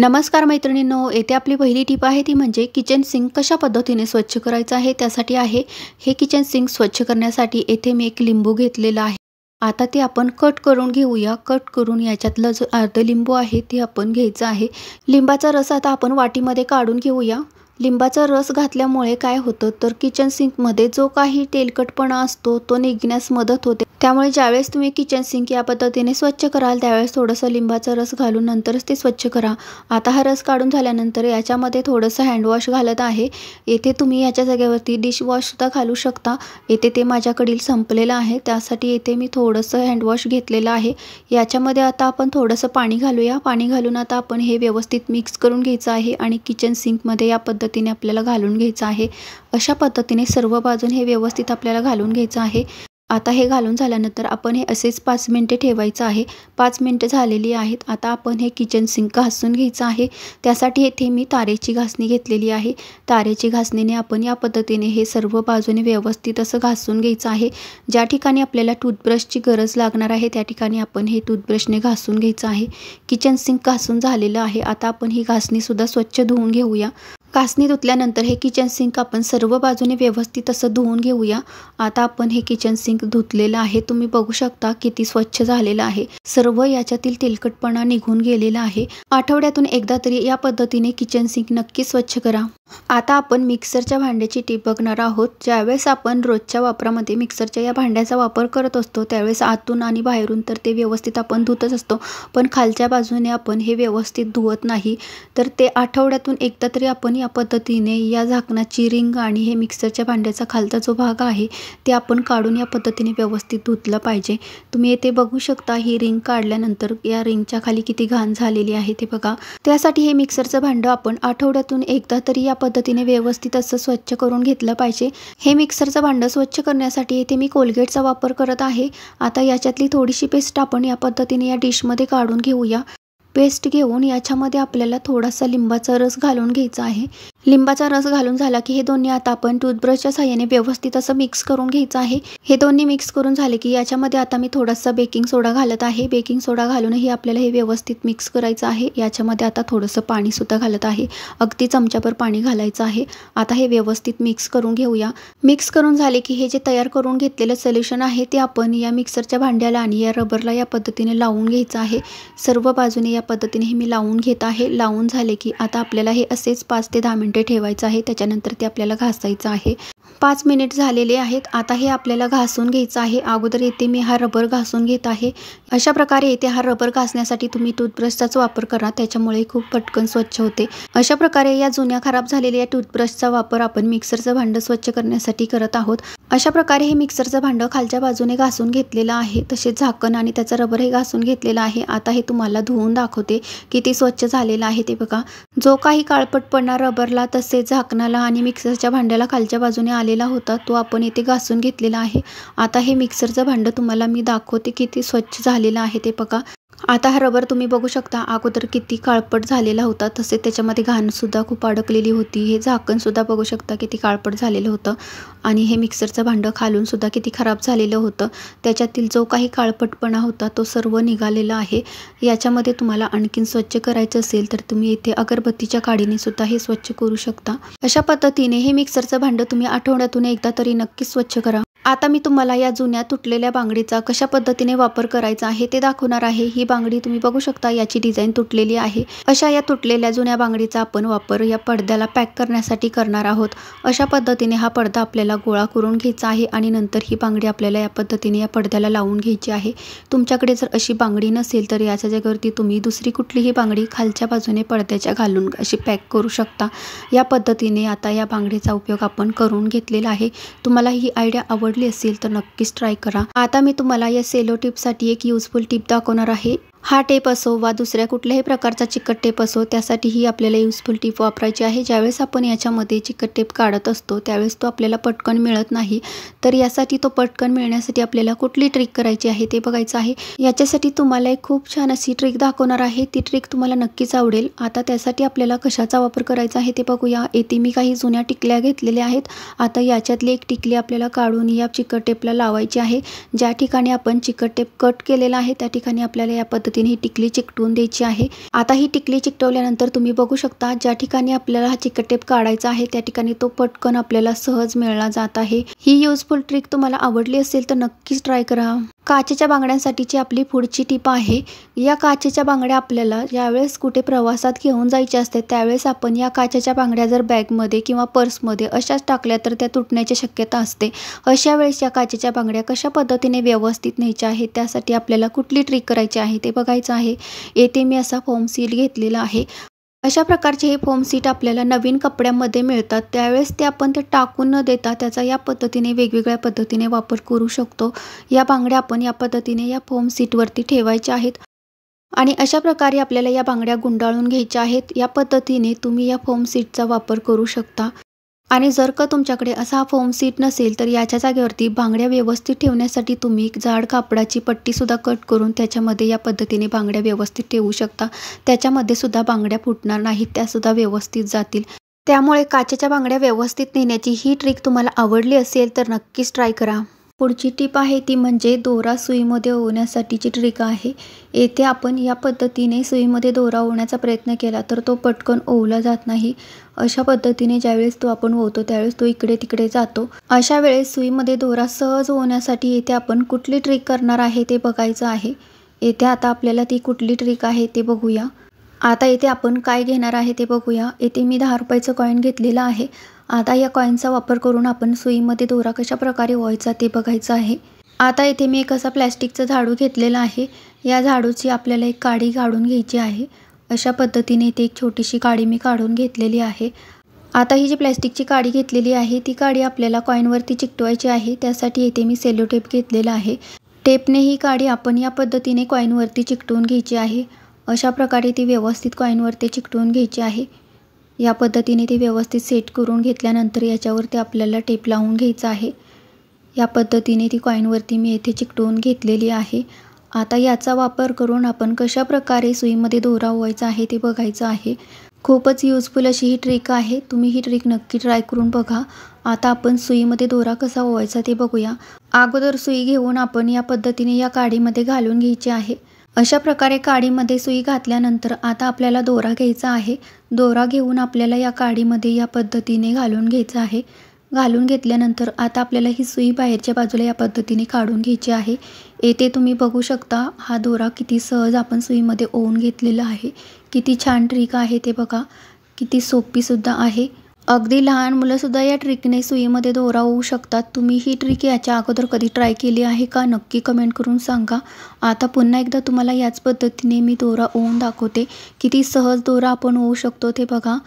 नमस्कार मैत्रिणींनो येथे आपली पहिली टीप आहे ती म्हणजे किचन सिंक कशा पद्धतीने स्वच्छ करायचं आहे त्यासाठी आहे. हे किचन सिंक स्वच्छ करण्यासाठी येथे मी एक लिंबू घेतलेला आहे. आता ते आपण कट करून घेऊया. कट करून याच्यातलं जो अर्ध लिंबू आहे ते आपण घ्यायचं आहे. लिंबाचा रस आता आपण वाटीमध्ये काढून घेऊया. लिंबाचा रस घातल्यामुळे काय होतं तर किचन सिंकमध्ये जो काही तेलकटपणा असतो तो निघण्यास मदत होते. त्यामुळे ज्यावेळेस तुम्ही किचन सिंक या पद्धतीने स्वच्छ कराल त्यावेळेस थोडंसं लिंबाचा रस घालून नंतरच ते स्वच्छ करा. आता हा रस काढून झाल्यानंतर याच्यामध्ये थोडंसं हँडवॉश घालत आहे. येथे तुम्ही याच्या जागेवरती डिशवॉशसुद्धा घालू शकता. येथे ते माझ्याकडील संपलेलं आहे. त्यासाठी येथे मी थोडंसं हँडवॉश घेतलेलं आहे. याच्यामध्ये आता आपण थोडंसं पाणी घालूया. पाणी घालून आता आपण हे व्यवस्थित मिक्स करून घ्यायचं आहे आणि किचन सिंकमध्ये या पद्धतीने आपल्याला घालून घ्यायचं आहे. अशा पद्धतीने सर्व बाजून हे व्यवस्थित आपल्याला घालून घ्यायचं आहे. आता हे घालून झाल्यानंतर आपण हे असेच पाच मिनटे ठेवायचं आहे. पाच मिनटं झालेली आहेत. आता आपण हे किचन सिंक घासून घ्यायचं आहे. त्यासाठी येथे मी तारेची घासणी घेतलेली आहे. तारेची घासणीने आपण या पद्धतीने हे सर्व बाजूने व्यवस्थित असं घासून घ्यायचं आहे. ज्या ठिकाणी आपल्याला टूथब्रशची गरज लागणार आहे त्या ठिकाणी आपण हे टूथब्रशने घासून घ्यायचं आहे. किचन सिंक घासून झालेलं आहे. आता आपण ही घासणीसुद्धा स्वच्छ धुवून घेऊया. कासनी धुतल्यानंतर हे किचन सिंक आपण सर्व बाजूने व्यवस्थित असं धुवून घेऊया. आता आपण हे किचन सिंक धुतलेलं आहे. तुम्ही बघू शकता किती स्वच्छ झालेलं आहे. सर्व याच्यातील तेलकटपणा निघून गेलेला आहे. आठवड्यातून एकदा तरी या पद्धतीने किचन सिंक नक्की स्वच्छ करा. आता आपण मिक्सरच्या भांड्याची टीप बघणार आहोत. ज्यावेळेस आपण रोजच्या वापरामध्ये मिक्सरच्या या भांड्याचा वापर करत असतो त्यावेळेस आतून आणि बाहेरून तर ते व्यवस्थित आपण धुतच असतो. पण खालच्या बाजूने आपण हे व्यवस्थित धुवत नाही. तर ते आठवड्यातून एकदा तरी आपण या पद्धतीने या झाकणाची रिंग आणि हे मिक्सरच्या भांड्याचा खालचा जो भाग आहे ते आपण काढून या पद्धतीने व्यवस्थित धुतलं पाहिजे. तुम्ही येथे बघू शकता ही रिंग काढल्यानंतर या रिंगच्या खाली किती घाण झालेली आहे ते बघा. त्यासाठी हे मिक्सरचं भांडं आपण आठवड्यातून एकदा तरी या पद्धतीने व्यवस्थित असं स्वच्छ करून घेतलं पाहिजे. हे मिक्सरचं भांडं स्वच्छ करण्यासाठी येथे मी कोलगेटचा वापर करत आहे. आता याच्यातली थोडीशी पेस्ट आपण या पद्धतीने या डिशमध्ये काढून घेऊया. पेस्ट घेऊन याच्यामध्ये आपल्याला थोडासा लिंबाचा रस घालून घ्यायचा आहे. लिंबाचा रस घालून झाला की हे दोन्ही आता आपण टूथब्रशच्या साह्याने व्यवस्थित असं मिक्स करून घ्यायचं आहे. हे दोन्ही मिक्स करून झाले की याच्यामध्ये आता मी थोडासा बेकिंग सोडा घालत आहे. बेकिंग सोडा घालूनही आपल्याला हे व्यवस्थित मिक्स करायचं आहे. याच्यामध्ये आता थोडंसं पाणीसुद्धा घालत आहे. अगदी चमच्याभर पाणी घालायचं आहे. आता हे व्यवस्थित मिक्स करून घेऊया. मिक्स करून झाले की हे जे तयार करून घेतलेलं सोल्युशन आहे ते आपण या मिक्सरच्या भांड्याला आणि या रबरला या पद्धतीने लावून घ्यायचं आहे. सर्व बाजूने या पद्धतीने हे मी लावून घेत आहे. लावून झाले की आता आपल्याला हे असेच पाच ते दहा मिनटे ठेवायचं आहे त्याच्यानंतर ते आपल्याला घासायचं आहे. पाच मिनिट झालेले आहेत. आता हे आपल्याला घासून घ्यायचं आहे. अगोदर येथे मी हा रबर घासून घेत आहे. अशा प्रकारे येथे हा रबर घासण्यासाठी तुम्ही टूथब्रशचाच वापर करा. त्याच्यामुळे खूप पटकन स्वच्छ होते. अशा प्रकारे या जुन्या खराब झालेल्या टूथब्रशचा वापर आपण मिक्सरचं भांडं स्वच्छ करण्यासाठी करत आहोत. अशा प्रकारे हे मिक्सरचं भांडं खालच्या बाजूने घासून घेतलेलं आहे. तसेच झाकण आणि त्याचं रबर हे घासून घेतलेलं आहे. आता हे तुम्हाला धुवून दाखवते किती स्वच्छ झालेलं आहे ते बघा. जो काही काळपट पडणार रबरला तसेच झाकणाला आणि मिक्सरच्या भांड्याला खालच्या बाजूने आलेला होता तो आपण इथे घासून घेतलेला आहे. आता हे मिक्सरचं भांडं तुम्हाला मी दाखवते किती स्वच्छ झालेलं आहे ते बघा. आता हा रबर तुम्ही बघू शकता अगोदर किती काळपट झालेला होता तसेच त्याच्यामध्ये घाणसुद्धा खूप अडकलेली होती. हे झाकणसुद्धा बघू शकता किती काळपट झालेलं होतं. आणि हे मिक्सरचं भांडं खालूनसुद्धा किती खराब झालेलं होतं. त्याच्यातील जो काही काळपटपणा होता तो सर्व निघालेला आहे. याच्यामध्ये तुम्हाला आणखीन स्वच्छ करायचं असेल तर तुम्ही इथे अगरबत्तीच्या काडीने सुद्धा हे स्वच्छ करू शकता. अशा पद्धतीने हे मिक्सरचं भांडं तुम्ही आठवड्यातून एकदा तरी नक्कीच स्वच्छ करा. आता मी तुम्हाला या जुन्या तुटलेल्या बांगडीचा कशा पद्धतीने वापर करायचा आहे ते दाखवणार आहे. ही बांगडी तुम्ही बघू शकता याची डिझाईन तुटलेली आहे. अशा या तुटलेल्या जुन्या बांगडीचा आपण वापर या पडद्याला पॅक करण्यासाठी करणार आहोत. अशा पद्धतीने हा पडदा आपल्याला गोळा करून घ्यायचा आहे आणि नंतर ही बांगडी आपल्याला या पद्धतीने या पडद्याला लावून घ्यायची आहे. तुमच्याकडे जर अशी बांगडी नसेल तर याच्या जागेवरती तुम्ही दुसरी कुठलीही बांगडी खालच्या बाजूने पडद्याच्या घालून अशी पॅक करू शकता. या पद्धतीने आता या बांगडीचा उपयोग आपण करून घेतलेला आहे. तुम्हाला ही आयडिया आवड असेल तर नक्कीच ट्राय करा. आता मी तुम्हाला या सेलो टिपसाठी एक युजफुल टिप दाखवणार आहे. हा टेप असो वा दुसऱ्या कुठल्याही प्रकारचा चिकट टेप असो त्यासाठीही आपल्याला युजफुल टीप वापरायची आहे. ज्यावेळेस आपण याच्यामध्ये चिकट टेप काढत असतो त्यावेळेस तो आपल्याला पटकन मिळत नाही. तर यासाठी तो पटकन मिळण्यासाठी आपल्याला कुठली ट्रिक करायची आहे ते बघायचं आहे. याच्यासाठी तुम्हाला एक खूप छान अशी ट्रिक दाखवणार आहे. ती ट्रिक तुम्हाला नक्कीच आवडेल. आता त्यासाठी आपल्याला कशाचा वापर करायचा आहे ते बघूया. येथे मी काही जुन्या टिकल्या घेतलेल्या आहेत. आता याच्यातली एक टिकली आपल्याला काढून या चिकट टेपला लावायची आहे. ज्या ठिकाणी आपण चिकट टेप कट केलेला आहे त्या ठिकाणी आपल्याला या पद्धती पद्धतीने ही टिकली चिकटवून द्यायची आहे. आता ही टिकली चिकटवल्यानंतर तुम्ही बघू शकता ज्या ठिकाणी आपल्याला हा चिकटेप काढायचा आहे त्या ठिकाणी तो पटकन आपल्याला सहज मिळला जात आहे. ही युजफुल ट्रिक तुम्हाला आवडली असेल तर नक्कीच ट्राय करा. काचेच्या बांगड्यांसाठीची आपली पुढची टीप आहे. या काचेच्या बांगड्या आपल्याला ज्यावेळेस कुठे प्रवासात घेऊन जायचे असते त्यावेळेस आपण या काचेच्या बांगड्या जर बॅगमध्ये किंवा पर्समध्ये अशाच टाकल्या तर त्या तुटण्याची शक्यता असते. अशा वेळेस या काचेच्या बांगड्या कशा पद्धतीने व्यवस्थित न्यायच्या आहेत त्यासाठी आपल्याला कुठली ट्रिक करायची आहे ते बघायचं आहे. येथे मी असा फोम सील घेतलेला आहे. अशा प्रकारचे हे फोम सीट आपल्याला नवीन कपड्यामध्ये मिळतात. त्यावेळेस ते आपण ते टाकून न देता त्याचा या पद्धतीने वेगवेगळ्या पद्धतीने वापर करू शकतो. या बांगड्या आपण या पद्धतीने या फोम सीटवरती ठेवायच्या आहेत. आणि अशा प्रकारे आपल्याला या बांगड्या गुंडाळून घ्यायच्या आहेत. या पद्धतीने तुम्ही या फोम सीटचा वापर करू शकता. आणि जर का तुमच्याकडे असा फोम सीट नसेल तर याच्या जागेवरती बांगड्या व्यवस्थित ठेवण्यासाठी तुम्ही जाड कापडाची पट्टीसुद्धा कट करून त्याच्यामध्ये या पद्धतीने बांगड्या व्यवस्थित ठेवू शकता. त्याच्यामध्ये सुद्धा बांगड्या फुटणार नाहीत त्यासुद्धा व्यवस्थित जातील. त्यामुळे काचेच्या बांगड्या व्यवस्थित नेण्याची ही ट्रिक तुम्हाला आवडली असेल तर नक्कीच ट्राय करा. पुढची टीप आहे ती म्हणजे दोरा सुईमध्ये ओवण्यासाठीची ट्रिक आहे. येथे आपण या पद्धतीने सुईमध्ये दोरा ओवण्याचा प्रयत्न केला तर तो पटकन ओवला जात नाही. अशा पद्धतीने ज्यावेळेस तो आपण ओवतो त्यावेळेस तो इकडे तिकडे जातो. अशा वेळेस सुईमध्ये दोरा सहज होण्यासाठी येथे आपण कुठली ट्रिक करणार आहे ते बघायचं आहे. येथे आता आपल्याला ती कुठली ट्रिक आहे ते बघूया. आता येथे आपण काय घेणार आहे ते बघूया. येथे मी दहा रुपयाचं कॉईन घेतलेलं आहे. आता या कॉईनचा वापर करून आपण सुईमध्ये दोरा कशा प्रकारे व्हायचा ते बघायचं आहे. आता इथे मी एक असा प्लॅस्टिकचं झाडू घेतलेला आहे. या झाडूची आपल्याला एक काडी काढून घ्यायची आहे. अशा पद्धतीने इथे एक छोटीशी काडी मी काढून घेतलेली आहे. आता ही जी प्लॅस्टिकची काडी घेतलेली आहे ती काडी आपल्याला कॉईनवरती चिकटवायची आहे. त्यासाठी इथे मी सेलो टेप घेतलेला आहे. टेपने ही काडी आपण या पद्धतीने कॉईनवरती चिकटवून घ्यायची आहे. अशा प्रकारे ती व्यवस्थित कॉईनवरती चिकटवून घ्यायची आहे. या पद्धतीने ते व्यवस्थित सेट करून घेतल्यानंतर याच्यावरती आपल्याला टेप लावून घ्यायचं आहे. या पद्धतीने ती कॉईनवरती मी येथे चिकटवून घेतलेली आहे. आता याचा वापर करून आपण कशा प्रकारे सुईमध्ये दोरा ओवायचा आहे ते बघायचं आहे. खूपच युजफुल अशी ही ट्रिक आहे. तुम्ही ही ट्रिक नक्की ट्राय करून बघा. आता आपण सुईमध्ये दोरा कसा ओवायचा ते बघूया. अगोदर सुई घेऊन आपण या पद्धतीने या काडीमध्ये घालून घ्यायची आहे. अशा प्रकारे काडीमध्ये सुई घातल्यानंतर आता आपल्याला दोरा घ्यायचा आहे. दोरा घेऊन आपल्याला या काडीमध्ये या पद्धतीने घालून घ्यायचं आहे. घालून घेतल्यानंतर आता आपल्याला ही सुई बाहेरच्या बाजूला या पद्धतीने काढून घ्यायची आहे. येथे तुम्ही बघू शकता हा दोरा किती सहज आपण सुईमध्ये ओवून घेतलेला आहे. किती छान ट्रिक आहे ते बघा. किती सोपीसुद्धा आहे. अगदी लहान मुलंसुद्धा या ट्रिकने सुईमध्ये दोरा होऊ शकतात. तुम्ही ही ट्रिक याच्या अगोदर कधी ट्राय केली आहे का? नक्की कमेंट करून सांगा. आता पुन्हा एकदा तुम्हाला याच पद्धतीने मी दोरा ओवून दाखवते. किती सहज दोरा आपण होऊ शकतो ते बघा.